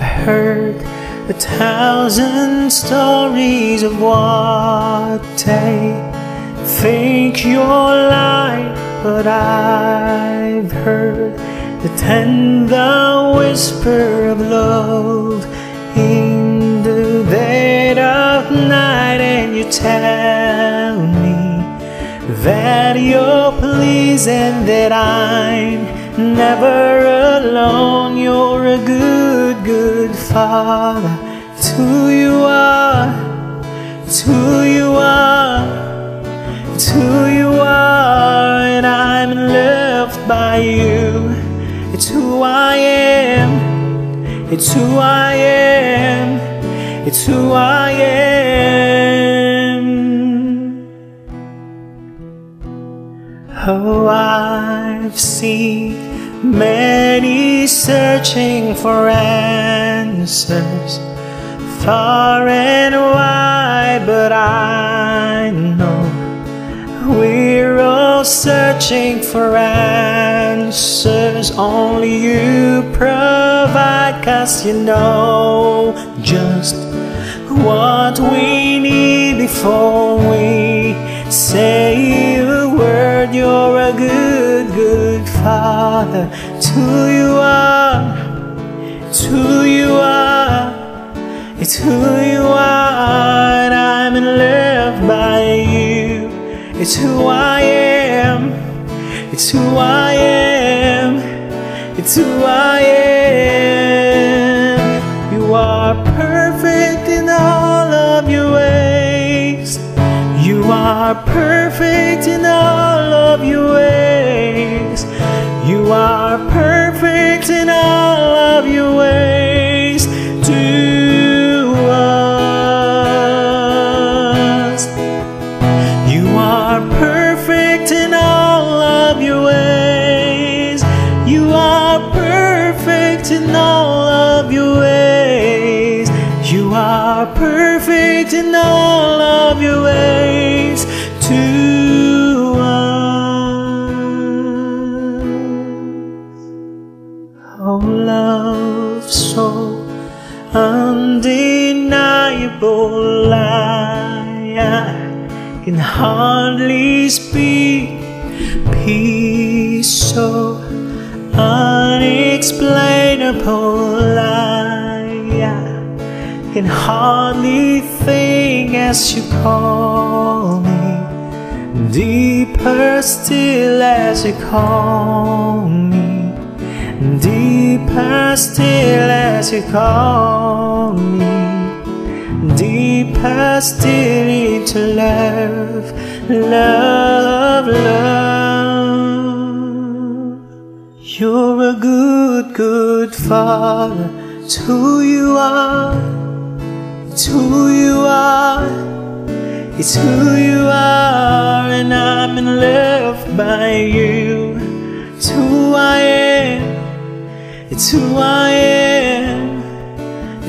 heard. A thousand stories of what they think you're like, but I've heard the tender whisper of love in the dead of night, and you tell me that you're pleased and that I'm never alone. You're a good, good father. It's who you are, it's who you are, it's who you are, and I'm loved by you. It's who I am, it's who I am, it's who I am. Oh, I've seen many searching for answers far and wide, but I know we're all searching for answers. Only you provide, cause you know just what we need before we say a word. You're father. It's who you are, it's who you are, it's who you are, and I'm in love by you. It's who I am, it's who I am, it's who I am. You are perfect in all of your ways. You are perfect in all of your ways. You are perfect in all of your ways to us. You are perfect in all of your ways. You are perfect in all of your ways. You are perfect in all of your ways to undeniable. I can hardly speak. Peace so unexplainable. I can hardly think as you call me. Deeper still as you call me. Deeper still as you call me. Deeper still into love, love, love. You're a good, good father. It's who you are. It's who you are. It's who you are, and I'm in love by you. It's who I am. It's who I am.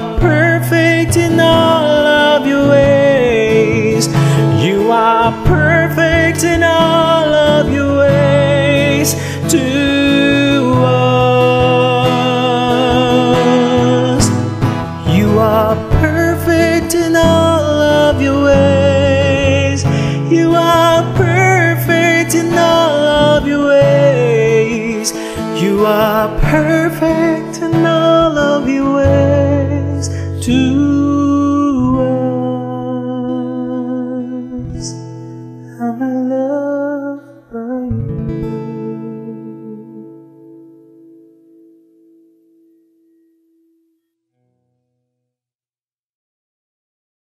Are perfect in all of your ways. You are perfect in all of your ways to us. You are perfect in all of your ways. You are perfect in all of your ways. You are perfect to